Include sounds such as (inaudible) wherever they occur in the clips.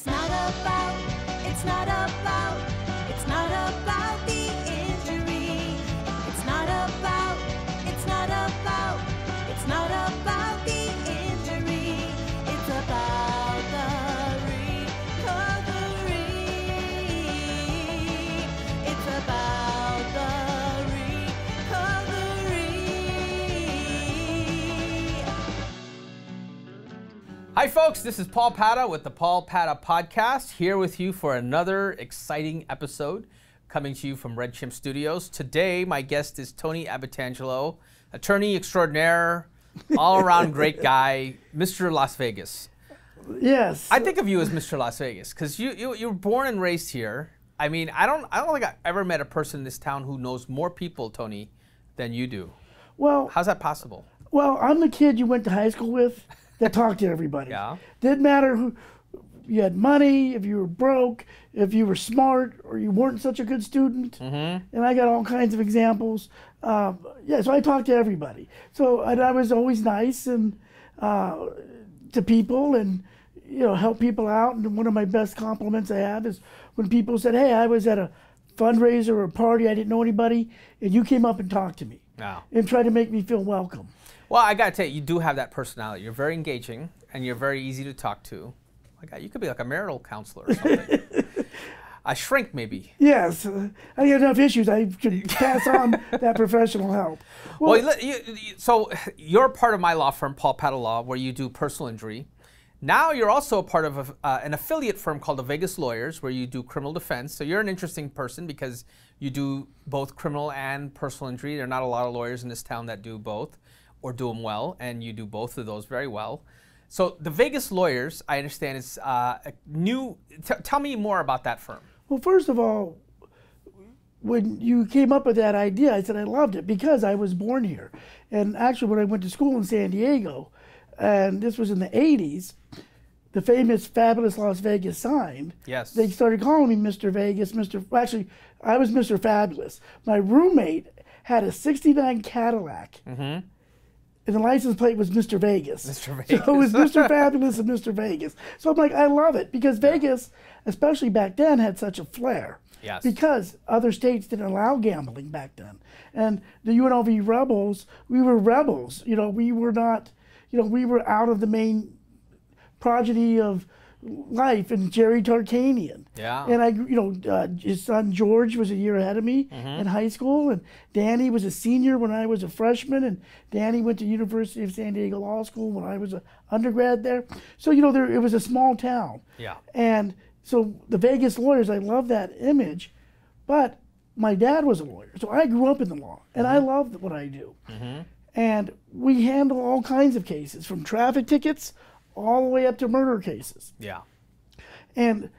It's not about, it's not about, it's not about Hi, folks. This is Paul Padda with the Paul Padda Podcast, here with you for another exciting episode coming to you from Red Chimp Studios. Today, my guest is Tony Abbatangelo, attorney extraordinaire, all around (laughs) great guy, Mr. Las Vegas. Yes. I think of you as Mr. Las Vegas because you, you you were born and raised here. I mean, I don't I don't think I've ever met a person in this town who knows more people, Tony, than you do. well, How's that possible? well, I'm the kid you went to high school with that talked to everybody. Yeah. Didn't matter who you had money, if you were broke, if you were smart, or you weren't such a good student. Mm-hmm. And I got all kinds of examples. Um, yeah, so I talked to everybody. So and I was always nice and uh, to people and you know help people out. And one of my best compliments I have is when people said, "Hey, I was at a fundraiser or a party, I didn't know anybody, and you came up and talked to me." No. and tried to make me feel welcome. Well, I gotta tell you, you do have that personality. You're very engaging and you're very easy to talk to. My God, you could be like a marital counselor or something. (laughs) a shrink, maybe. Yes, uh, I got enough issues. I can pass on that professional help. (laughs) Well, Well, you, you, so you're part of my law firm, Paul Padda Law, where you do personal injury. Now you're also a part of a, uh, an affiliate firm called the Vegas Lawyers, where you do criminal defense. So you're an interesting person because you do both criminal and personal injury. There are not a lot of lawyers in this town that do both or do them well, and you do both of those very well. So the Vegas Lawyers, I understand, is uh, a new. T- tell me more about that firm. well, first of all, when you came up with that idea, I said I loved it because I was born here. And actually, when I went to school in San Diego, and this was in the 80s, the famous Fabulous Las Vegas sign, Yes. they started calling me Mr. Vegas, Mr. well, Actually, I was Mr. Fabulous. My roommate had a 69 Cadillac. And the license plate was Mr. Vegas. Mr. So it was Mr. (laughs) Fabulous and Mr. Vegas. So I'm like, I love it because Vegas, especially back then, had such a flair. Yes. Because other states didn't allow gambling back then. And the UNLV rebels, we were rebels. You know, we were not, you know, we were out of the main progeny of life and Jerry Tarkanian. Yeah. And I, you know, uh, his son George was a year ahead of me Mm-hmm. in high school, and Danny was a senior when I was a freshman, and Danny went to University of San Diego Law School when I was an undergrad there. So you know, there it was a small town. Yeah. And so the Vegas lawyers, I love that image, but my dad was a lawyer, so I grew up in the law, and I love what I do. And we handle all kinds of cases, from traffic tickets all the way up to murder cases. Yeah. And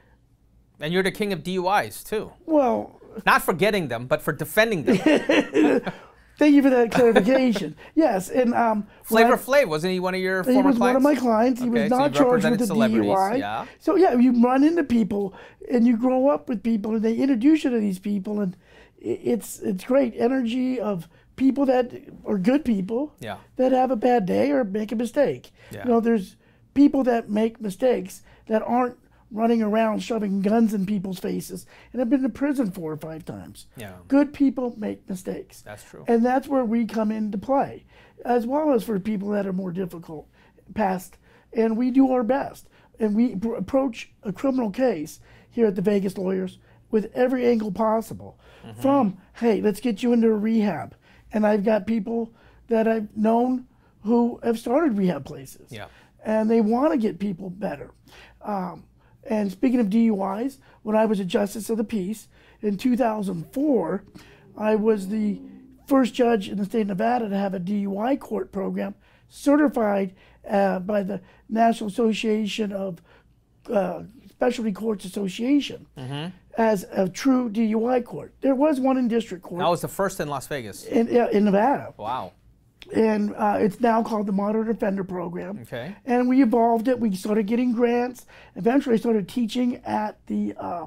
And you're the king of DUIs too. well, Not for getting them, but for defending them. (laughs) thank you for that clarification. (laughs) yes, and um, Flavor I- Flav, wasn't he one of your He former was clients? one of my clients. He Okay, was not you've charged with a DUI. yeah. So yeah, you run into people and you grow up with people, and they introduce you to these people, and it's it's great energy of people that are good people Yeah. that have a bad day or make a mistake. Yeah. You know, there's people that make mistakes that aren't running around shoving guns in people's faces and have been to prison four or five times. Yeah. Good people make mistakes. That's true. And that's where we come into play, as well as for people that are more difficult past. And we do our best. And we pr- approach a criminal case here at the Vegas Lawyers with every angle possible. Mm-hmm. From, hey, let's get you into a rehab. And I've got people that I've known who have started rehab places. Yeah. And they want to get people better. Um, and speaking of DUIs, when I was a justice of the peace in 2004, I was the first judge in the state of Nevada to have a DUI court program certified uh, by the National Association of uh, Specialty Courts Association as a true DUI court. There was one in district court That was the first in Las Vegas. in, yeah, in Nevada Wow. And uh, it's now called the Moderate Offender Program. Okay. And we evolved it. We started getting grants. Eventually, started teaching at the uh,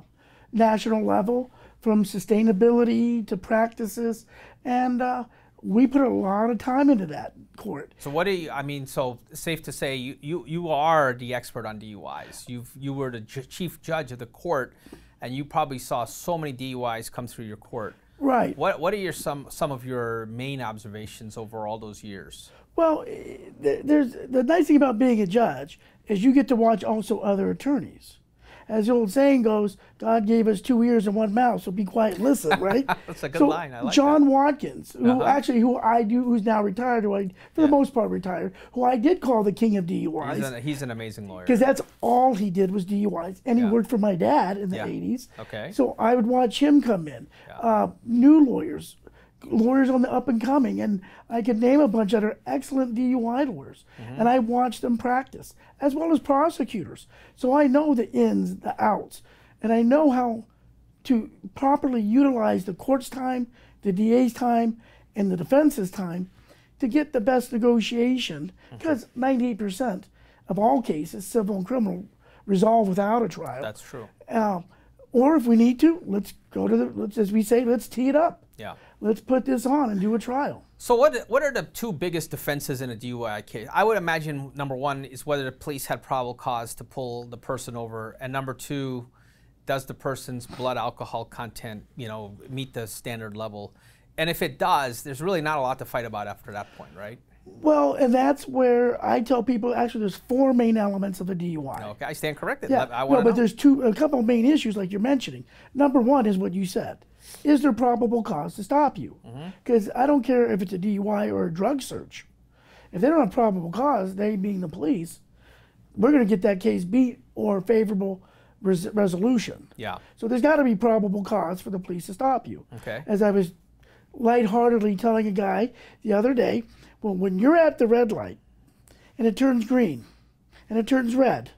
national level, from sustainability to practices, and uh, we put a lot of time into that. court. So what do you? I mean, so safe to say you you, you are the expert on DUIs. You've you were the ju- chief judge of the court, and you probably saw so many DUIs come through your court. Right. What what are your some some of your main observations over all those years? Well, eh, there's the nice thing about being a judge is you get to watch also other attorneys. As the old saying goes, God gave us two ears and one mouth, so be quiet and listen, (laughs) right? That's a good so line. I like John Watkins, who Uh-huh. actually who I do, who's now retired, who I for the most part retired, who I did call the king of He's DUIs an, he's an amazing lawyer. because that's all he did was DUIs, and he Yeah. worked for my dad in the Yeah. 80s. Okay. So I would watch him come in. Yeah. Uh, new lawyers, lawyers on the up and coming, and I could name a bunch that are excellent DUI lawyers, Mm-hmm. and I watched them practice, as well as prosecutors. So I know the ins, the outs, and I know how to properly utilize the court's time, the DA's time, and the defense's time to get the best negotiation. Because 98% of all cases, civil and criminal, resolve without a trial. That's true. Uh, or if we need to, let's go to the, let's, as we say, let's tee it up. Yeah. Let's put this on and do a trial. So what what are the two biggest defenses in a DUI case? I would imagine number one is whether the police had probable cause to pull the person over, and number two, does the person's blood alcohol content, you know, meet the standard level? And if it does, there's really not a lot to fight about after that point, right? Well, and that's where I tell people actually there's four main elements of a DUI. Okay, I stand corrected. Yeah, I no, but know. there's two, a couple of main issues like you're mentioning. Number one is what you said. Is there probable cause to stop you? Mm-hmm. Because I don't care if it's a DUI or a drug search. If they don't have probable cause, they being the police, we're going to get that case beat or favorable res- resolution. Yeah. So there's got to be probable cause for the police to stop you. Okay. As I was lightheartedly telling a guy the other day, well, when you're at the red light and it turns green and it turns red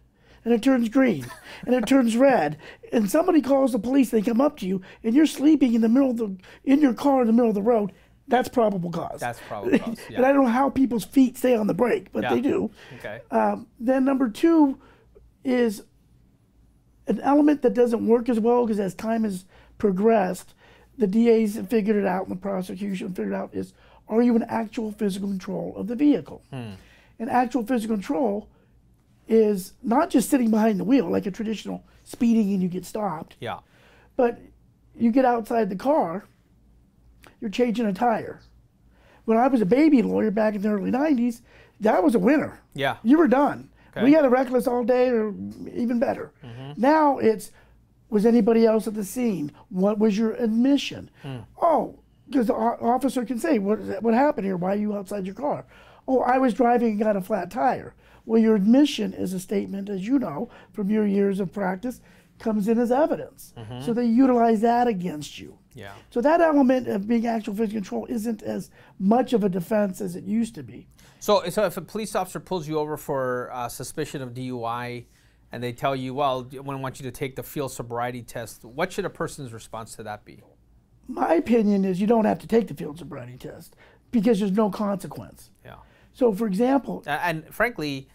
and it turns green and it turns red and somebody calls the police, they come up to you and you're sleeping in the middle of the in your car in the middle of the road, that's probable cause. That's (laughs) probable cause, and I don't know how people's feet stay on the brake, but Yeah. they do. Okay. Um, then number two is an element that doesn't work as well because as time has progressed, the DAs have figured it out and the prosecution figured out is are you in actual physical control of the vehicle? And actual physical control is not just sitting behind the wheel like a traditional speeding and you get stopped, yeah. but you get outside the car, you're changing a tire. When I was a baby lawyer back in the early 90s, that was a winner. Yeah. You were done. Okay. We had a reckless all day, or even better. Mm-hmm. Now it's was anybody else at the scene? What was your admission? Hmm. Oh, because the officer can say, what, what happened here? Why are you outside your car? Oh, I was driving and got a flat tire. Well, your admission is a statement, as you know from your years of practice, comes in as evidence. Mm-hmm. So they utilize that against you. Yeah. So that element of being actual physical control isn't as much of a defense as it used to be. So, so if a police officer pulls you over for uh, suspicion of DUI, and they tell you, well, we want you to take the field sobriety test, what should a person's response to that be? My opinion is you don't have to take the field sobriety test because there's no consequence. Yeah. So, for example, and frankly,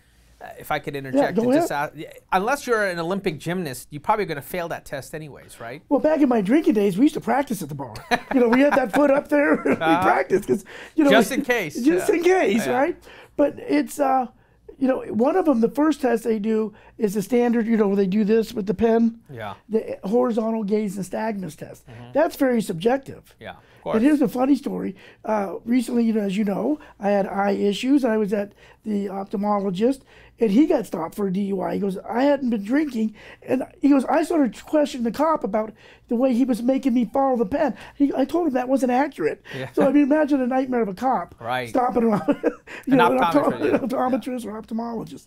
if I could interject, and just ask, unless you're an Olympic gymnast, you're probably going to fail that test anyways, right? well, back in my drinking days, we used to practice at the bar. you know, we had that foot up there. (laughs) we practiced because you know. Just in case, just yeah. in case, Yeah. right? But it's uh, you know, one of them. The first test they do is the standard. You know, where they do this with the pen. Yeah. The horizontal gaze and nystagmus test. That's very subjective. Yeah. Of And here's a funny story. Uh, recently, you know, as you know, I had eye issues. I was at the ophthalmologist, and he got stopped for a DUI. He goes, I hadn't been drinking, and he goes, I started questioning the cop about the way he was making me follow the pen. He, I told him that wasn't accurate. Yeah. So I mean, imagine a nightmare of a cop Right. stopping (laughs) an, you know, an optometrist, opto- yeah. optometrist or ophthalmologist.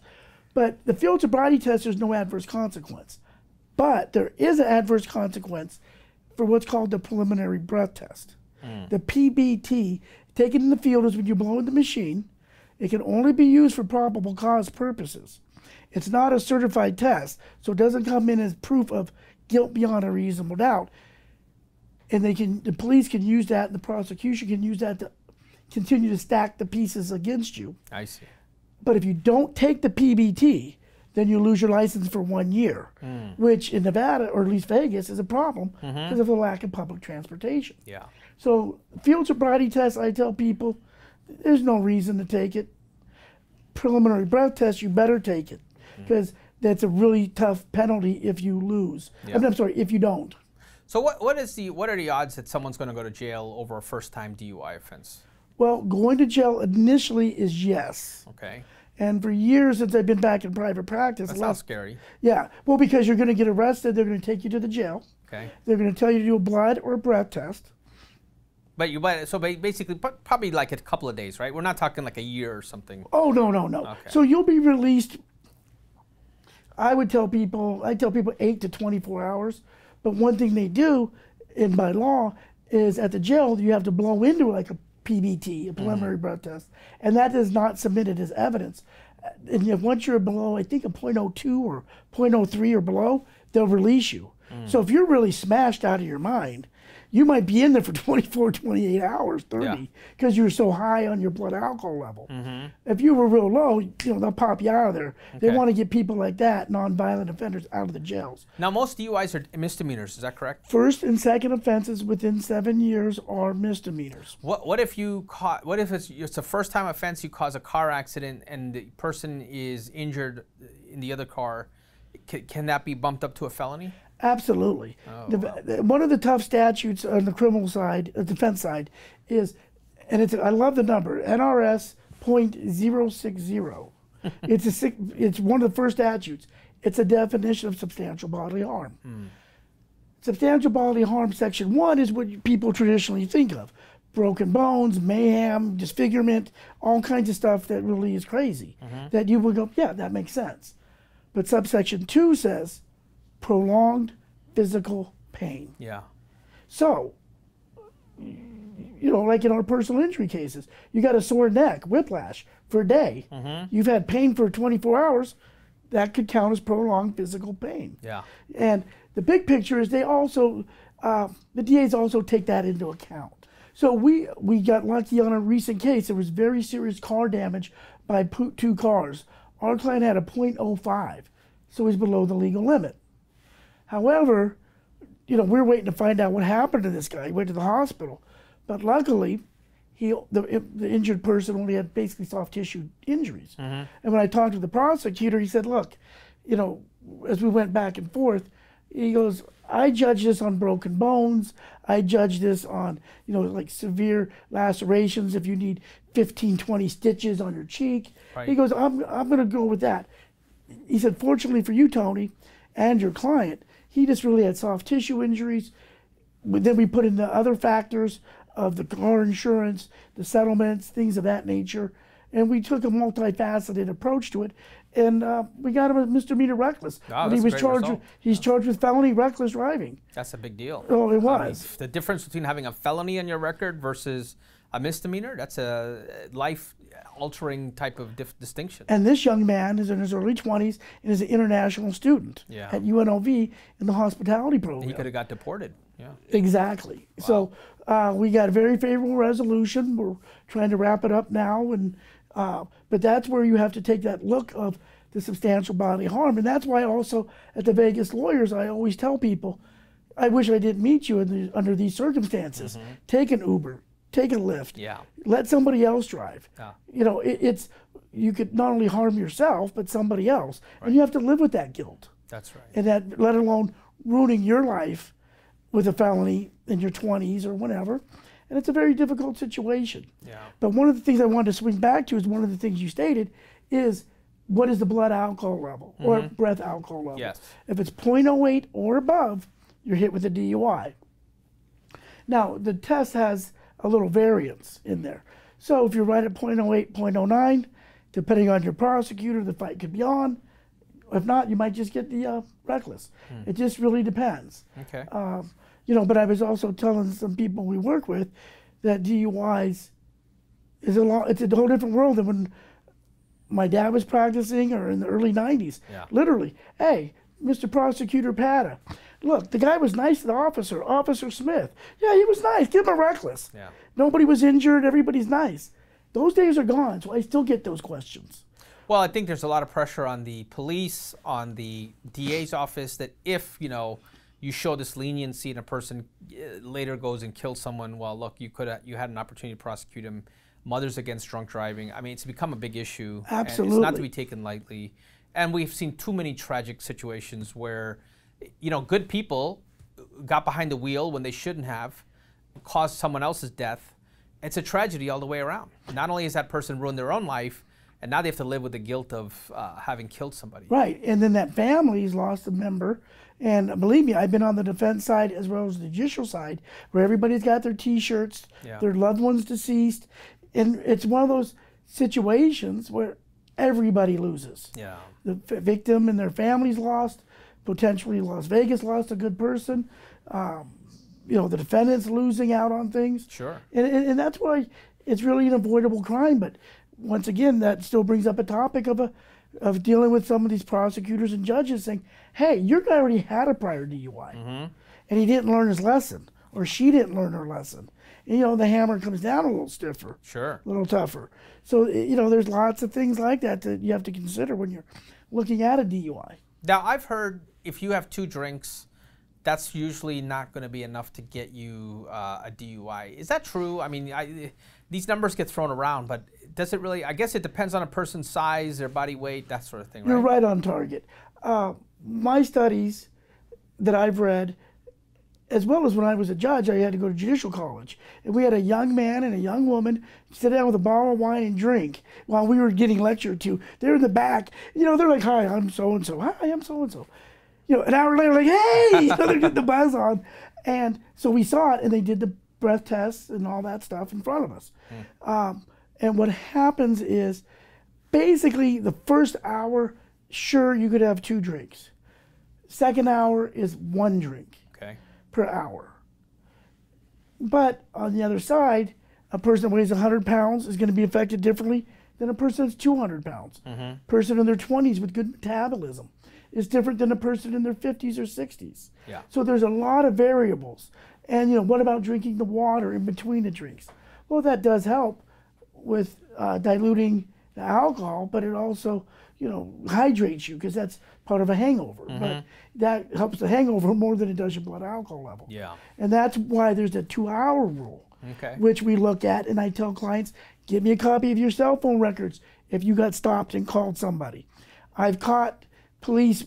But the field sobriety test, there's no adverse consequence. But there is an adverse consequence for what's called the preliminary breath test. Hmm. The PBT, taken in the field, is when you blow in the machine. It can only be used for probable cause purposes. It's not a certified test, so it doesn't come in as proof of guilt beyond a reasonable doubt. And they can, the police can use that, and the prosecution can use that to continue to stack the pieces against you. I see. But if you don't take the PBT, then you lose your license for one year, hmm. which in Nevada or at least Vegas is a problem mm-hmm. because of the lack of public transportation. Yeah. So field sobriety tests, I tell people, there's no reason to take it. Preliminary breath test, you better take it mm. because that's a really tough penalty if you lose. I mean, I'm sorry, if you don't. So what what is the what are the odds that someone's going to go to jail over a first time DUI offense? Well, going to jail initially is yes. Okay, And for years since I've been back in private practice, that a lot- sounds scary. yeah, well, because you're going to get arrested, they're going to take you to the jail. Okay, They're going to tell you to do a blood or a breath test. But you but so basically probably like a couple of days, right? We're not talking like a year or something. Oh no, no, no. Okay. So you'll be released. I would tell people. I tell people eight to twenty-four hours. But one thing they do, in by law, is at the jail you have to blow into like a PBT, a mm-hmm. preliminary breath test, and that is not submitted as evidence. And if once you're below, I think a .02 or .03 or below, they'll release you. Mm. So if you're really smashed out of your mind, you might be in there for (laughs) 24, 28 hours, 30, because you're so high on your blood alcohol level. Mm-hmm. If you were real low, you know, they'll pop you out of there. They want to get people like that, nonviolent offenders, out of the jails. Now most DUIs are misdemeanors. Is that correct? First and second offenses within seven years are misdemeanors. What what if you caught? What if it's it's a first time offense? You cause a car accident and the person is injured in the other car. Can, can that be bumped up to a felony? Absolutely. Oh, The- wow. one of the tough statutes on the criminal side, uh, defense side, is, and it's I love the number NRS .060. (laughs) it's a sick- it's one of the first statutes. It's a definition of substantial bodily harm. Hmm. Substantial bodily harm, section one, is what people traditionally think of: broken bones, mayhem, disfigurement, all kinds of stuff that really is crazy. Mm-hmm. That you would go, yeah, that makes sense. But subsection two says prolonged physical pain. Yeah. So, you know, like in our personal injury cases, you got a sore neck, whiplash for a day. You've had pain for 24 hours. That could count as prolonged physical pain. Yeah. And the big picture is they also, uh, the DAs also take that into account. So we we got lucky on a recent case. There was very serious car damage by two cars. Our client had a .05, so he's below the legal limit. However, you know, we're waiting to find out what happened to this guy. He went to the hospital, but luckily, he the, the injured person only had basically soft tissue injuries. Mm-hmm. And when I talked to the prosecutor, he said, "Look, you know, as we went back and forth, he goes, I judge this on broken bones. I judge this on, you know, like severe lacerations if you need 15, 20 stitches on your cheek. Right. He goes, I'm, I'm going to go with that. He said, fortunately for you, Tony, and your client, he just really had soft tissue injuries. But then we put in the other factors of the car insurance, the settlements, things of that nature. And we took a multifaceted approach to it. And uh, we got him a misdemeanor reckless. That's he was charged, result. with, he's charged with felony reckless driving. That's a big deal. Oh, it I mean, was. the difference between having a felony on your record versus a misdemeanor, that's a life altering type of distinction. And this young man is in his early 20s and is an international student Yeah. at UNLV in the hospitality program. He could have got deported. Yeah. Exactly. So uh, we got a very favorable resolution. We're trying to wrap it up now, and uh, but that's where you have to take that look of the substantial bodily harm, and that's why also at the Vegas lawyers, I always tell people, I wish I didn't meet you in the, under these circumstances. Take an Uber, take a Lyft. Yeah. let somebody else drive. Yeah. You know, it, it's you could not only harm yourself but somebody else, and you have to live with that guilt That's right. and that let alone ruining your life with a felony in your 20s or whatever and it's a very difficult situation Yeah. but one of the things i wanted to swing back to is one of the things you stated is what is the blood alcohol level or mm-hmm. breath alcohol level Yes. if it's 0.08 or above you're hit with a dui now the test has a little variance in there so if you're right at 0.08 0.09 depending on your prosecutor the fight could be on if not, you might just get the uh, reckless. It just really depends. Okay. Um, you know, but I was also telling some people we work with that DUIs is a lot. It's a whole different world than when my dad was practicing or in the early '90s. Yeah. Literally, hey, Mr. Prosecutor Padda, look, the guy was nice to the officer, Officer Smith. Yeah, he was nice. Give him a reckless. Yeah. Nobody was injured. Everybody's nice. Those days are gone. So I still get those questions. Well, I think there's a lot of pressure on the police, on the DA's office, that if you know you show this leniency and a person uh, later goes and kills someone, well, look, you could you had an opportunity to prosecute him Mothers Against Drunk Driving. I mean, it's become a big issue. and it's not to be taken lightly. And we've seen too many tragic situations where, you know, good people got behind the wheel when they shouldn't have, caused someone else's death. It's a tragedy all the way around. Not only has that person ruined their own life, and now they have to live with the guilt of uh, having killed somebody. Right. And then that family's lost a member. And believe me, I've been on the defense side as well as the judicial side where everybody's got their t shirts, Yeah. their loved ones deceased. And it's one of those situations where everybody loses. Yeah. The victim and their families lost. Potentially, Las Vegas lost a good person. Um, you know, the defendant's losing out on things. Sure. And, and, and that's why it's really an avoidable crime. But once again, that still brings up a topic of a of dealing with some of these prosecutors and judges saying, "Hey, your guy already had a prior DUI, and he didn't learn his lesson, or she didn't learn her lesson." And, you know, the hammer comes down a little stiffer, Sure. a little tougher. So you know, there's lots of things like that that you have to consider when you're looking at a DUI. Now, I've heard if you have two drinks, that's usually not going to be enough to get you uh, a DUI. Is that true? I mean, I, these numbers get thrown around, but does it really? I guess it depends on a person's size, their body weight, that sort of thing, right? You're right on target. Uh, my studies that I've read, as well as when I was a judge, I had to go to judicial college. And we had a young man and a young woman sit down with a bottle of wine and drink while we were getting lectured to. They're in the back. You know, they're like, hi, I'm so and so. Hi, I'm so and so. You know, an hour later, like, hey, (laughs) you know, they're getting the buzz on. And so we saw it, and they did the breath tests and all that stuff in front of us. Um, and what happens is basically the first hour, sure, you could have two drinks. Second hour is one drink Okay. per hour. But on the other side, a person that weighs 100 pounds is going to be affected differently than a person that's 200 pounds. Person in their 20s with good metabolism is different than a person in their 50s or 60s. Yeah. So there's a lot of variables. And you know, what about drinking the water in between the drinks? Well, that does help with uh, diluting the alcohol, but it also, you know, hydrates you because that's part of a hangover. But that helps the hangover (laughs) more than it does your blood alcohol level. Yeah. And that's why there's a two-hour rule, Okay. which we look at, and I tell clients, give me a copy of your cell phone records if you got stopped and called somebody. I've caught police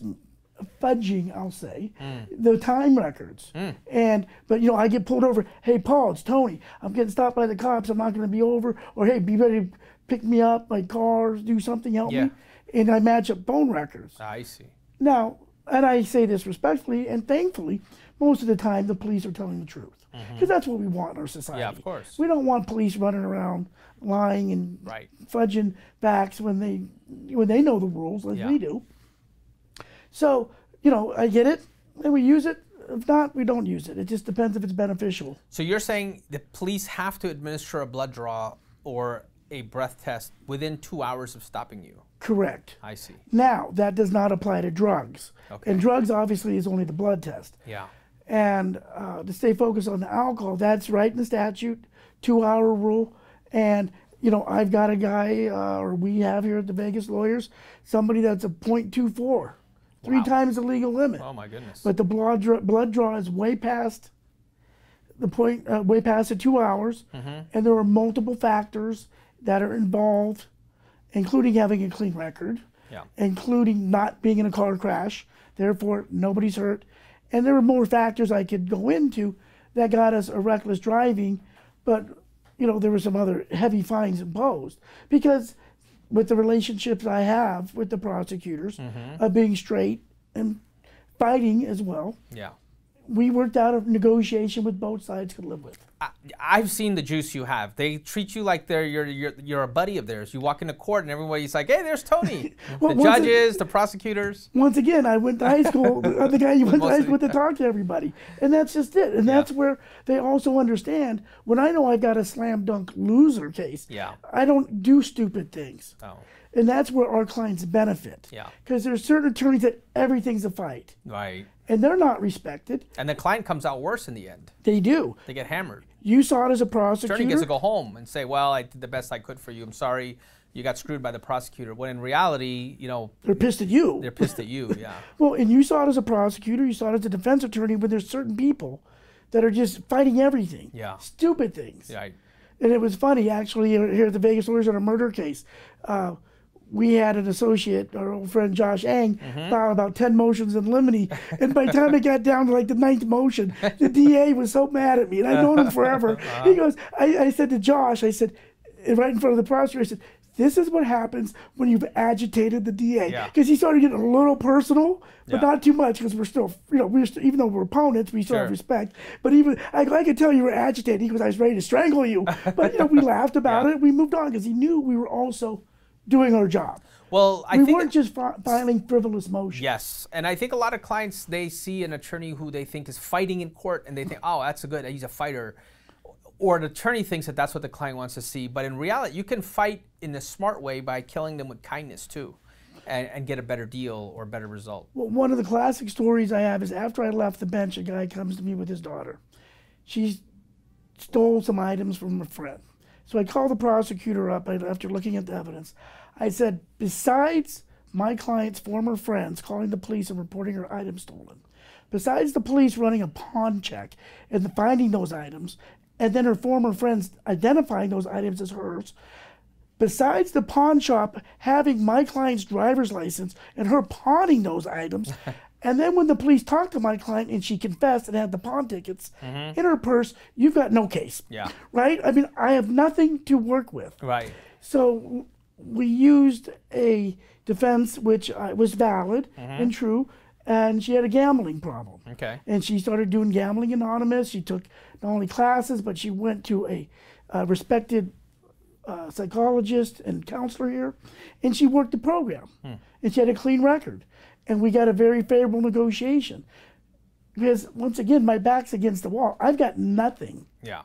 fudging, I'll say, mm. the time records. Mm. And but you know, I get pulled over. Hey, Paul, it's Tony. I'm getting stopped by the cops. I'm not going to be over. Or hey, be ready to pick me up. My car, do something, help Yeah. me. And I match up phone records. Ah, I see. Now, and I say this respectfully and thankfully, most of the time the police are telling the truth. Mm-hmm. Because that's what we want in our society. Mm-hmm. of course. We don't want police running around lying and Right. fudging facts when they when they know the rules like Yeah. we do. So, you know, I get it, and we use it. If not, we don't use it. It just depends if it's beneficial. So you're saying the police have to administer a blood draw or a breath test within two hours of stopping you? Correct. I see. Now, that does not apply to drugs. Okay. And drugs obviously is only the blood test. Yeah. and uh, to stay focused on the alcohol. That's right in the statute, two-hour rule. And you know, I've got a guy, uh, or we have here at the Vegas lawyers, somebody that's a .24, three Wow. times the legal limit. Oh my goodness. But the blood draw, blood draw is way past the point, uh, way past the two hours, Mm-hmm. and there are multiple factors that are involved, including having a clean record yeah. including not being in a car crash. Therefore, nobody's hurt. And there were more factors I could go into that got us a reckless driving, but you know there were some other heavy fines imposed because with the relationships I have with the prosecutors, mm-hmm. of being straight and fighting as well, Yeah. We worked out a negotiation with both sides could live with. I, I've seen the juice you have. They treat you like they're you're, you're you're a buddy of theirs. You walk into court and everybody's like, "Hey, there's Tony." (laughs) Well, the judges, the prosecutors. once again, I went to high school. I'm (laughs) uh, the guy you went to high school with to talk to everybody, and that's just it. And that's where they also understand when I know I got a slam dunk loser case. Yeah. I don't do stupid things, Oh, and that's where our clients benefit. Yeah. Because there's certain attorneys that everything's a fight, right. and they're not respected. And the client comes out worse in the end. They do. They get hammered. You saw it as a prosecutor. Attorney gets to go home and say, "Well, I did the best I could for you. I'm sorry, you got screwed by the prosecutor." When in reality, you know, they're pissed at you. they're pissed at you. (laughs) Yeah. Well, and you saw it as a prosecutor, you saw it as a defense attorney, when there's certain people that are just fighting everything. Yeah. Stupid things. Right. and it was funny actually here here at the Vegas Lawyers on a murder case. Uh, we had an associate, our old friend Josh Ang, Mm-hmm. file about 10 motions in limine. And by the time it got down to like the ninth motion, the DA was so mad at me. And I've known him forever. (laughs) Uh-huh. He goes, I, I said to Josh, I said, right in front of the prosecutor, I said, this is what happens when you've agitated the DA. Yeah. Because he started getting a little personal, but Yeah. not too much because we're still, you know, we're still, even though we're opponents, we still have respect. But even, I, I could tell you were agitated. He goes, I was ready to strangle you. But, you know, we (laughs) laughed about Yeah. it. We moved on because he knew we were also doing our job. Well, I we think weren't just filing frivolous motions. Yes, and I think a lot of clients they see an attorney who they think is fighting in court, and they think, "Oh, that's a good. He's a fighter," or an attorney thinks that that's what the client wants to see. But in reality, you can fight in a smart way by killing them with kindness too, and, and get a better deal or better result. Well, one of the classic stories I have is after I left the bench, a guy comes to me with his daughter. She stole some items from a friend. So I called the prosecutor up after looking at the evidence. I said, besides my client's former friends calling the police and reporting her items stolen, besides the police running a pawn check and finding those items, and then her former friends identifying those items as hers, besides the pawn shop having my client's driver's license and her pawning those items, and then when the police talked to my client and she confessed and had the pawn tickets in her purse, you've got no case. Yeah. Right? I mean, I have nothing to work with. Right. So we used a defense which uh, was valid and true, and she had a gambling problem. Okay. And she started doing Gambling Anonymous. She took not only classes, but she went to a uh, respected uh, psychologist and counselor here, and she worked the program. And she had a clean record. And we got a very favorable negotiation. Because once again, my back's against the wall. I've got nothing. Yeah.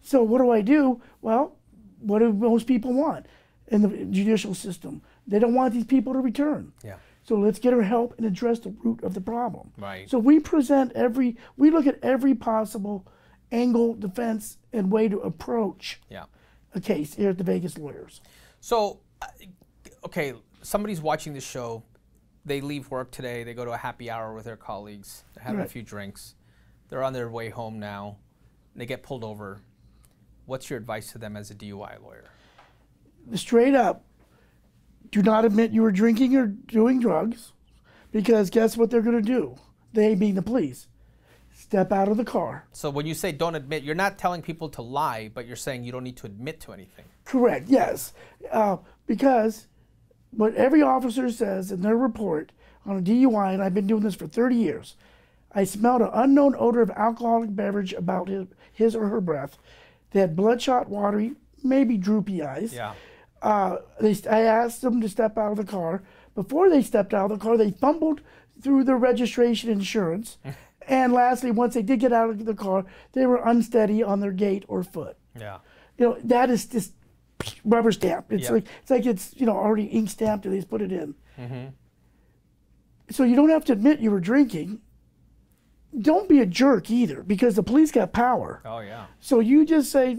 So what do I do? Well, what do most people want in the judicial system? They don't want these people to return. Yeah. So let's get her help and address the root of the problem. Right. So we present every, we look at every possible angle, defense, and way to approach Yeah. a case here at the Vegas Lawyers. So, okay, somebody's watching the show. They leave work today. They go to a happy hour with their colleagues. They're having a few drinks. They're on their way home now. They get pulled over. What's your advice to them as a DUI lawyer? Straight up, do not admit you were drinking or doing drugs, because guess what they're going to do? They being the police. Step out of the car. So when you say don't admit, you're not telling people to lie, but you're saying you don't need to admit to anything. Correct, yes. Uh, because what every officer says in their report on a DUI, and I've been doing this for 30 years, I smelled an unknown odor of alcoholic beverage about his, his or her breath. They had bloodshot, watery, maybe droopy eyes. Yeah. Uh, they, I asked them to step out of the car. Before they stepped out of the car, they fumbled through their registration insurance. (laughs) and lastly, once they did get out of the car, they were unsteady on their gait or foot Yeah. you know that is just rubber stamp. It's Yeah. like it's like it's you know already ink stamped and they just put it in. Mm-hmm. So you don't have to admit you were drinking. Don't be a jerk either, because the police got power. Oh yeah. So you just say,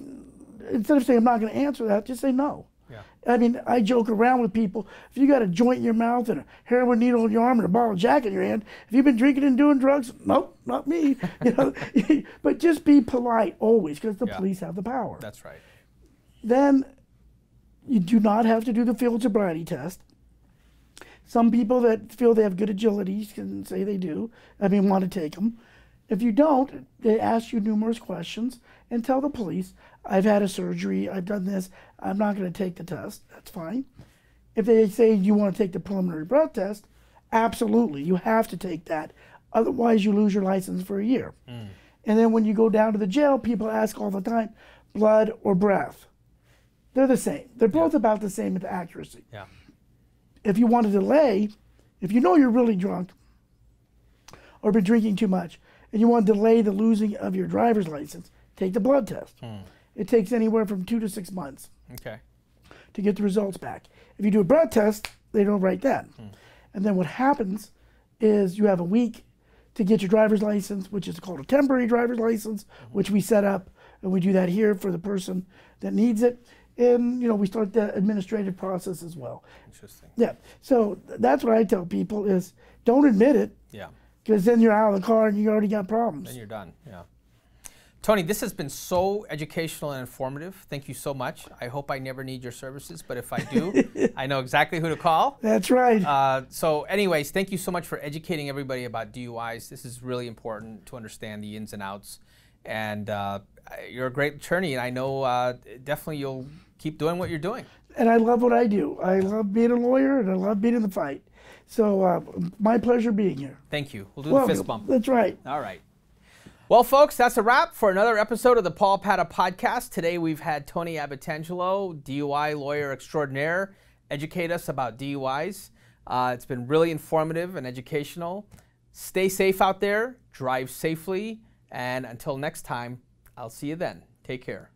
instead of saying I'm not going to answer that, just say no. Yeah. I mean, I joke around with people. If you got a joint in your mouth and a heroin needle in your arm and a bottle of Jack in your hand, have you been drinking and doing drugs? Nope, not me. (laughs) You know, (laughs) but just be polite always, because the Yeah. police have the power. That's right. then you do not have to do the field sobriety test. Some people that feel they have good agility can say they do. I mean, want to take them. If you don't, they ask you numerous questions and tell the police, I've had a surgery, I've done this, I'm not going to take the test. That's fine. If they say you want to take the preliminary breath test, absolutely, you have to take that. Otherwise, you lose your license for a year. Hmm. And then when you go down to the jail, people ask all the time, blood or breath. They're the same. They're both about the same with accuracy. Yeah. If you want to delay, if you know you're really drunk or been drinking too much, and you want to delay the losing of your driver's license, take the blood test. Hmm. It takes anywhere from two to six months Okay. to get the results back. If you do a blood test, they don't write that. Hmm. And then what happens is you have a week to get your driver's license, which is called a temporary driver's license, hmm. which we set up, and we do that here for the person that needs it. And you know, we start the administrative process as well. Interesting. Yeah. So that's what I tell people is don't admit it Yeah. because then you're out of the car and you already got problems. Then you're done. Yeah. Tony, this has been so educational and informative. Thank you so much. I hope I never need your services, but if I do, (laughs) I know exactly who to call. That's right. Uh, so, anyways, thank you so much for educating everybody about DUIs. This is really important to understand the ins and outs. And uh, you're a great attorney, and I know uh, definitely you'll keep doing what you're doing. and I love what I do. I love being a lawyer, and I love being in the fight. So uh, my pleasure being here. Thank you. We'll do the fist bump. That's right. All right. Well, folks, that's a wrap for another episode of the Paul Padda podcast. Today we've had Tony Abbatangelo, DUI lawyer extraordinaire, educate us about DUIs. Uh, it's been really informative and educational. Stay safe out there, drive safely, and until next time, I'll see you then. Take care.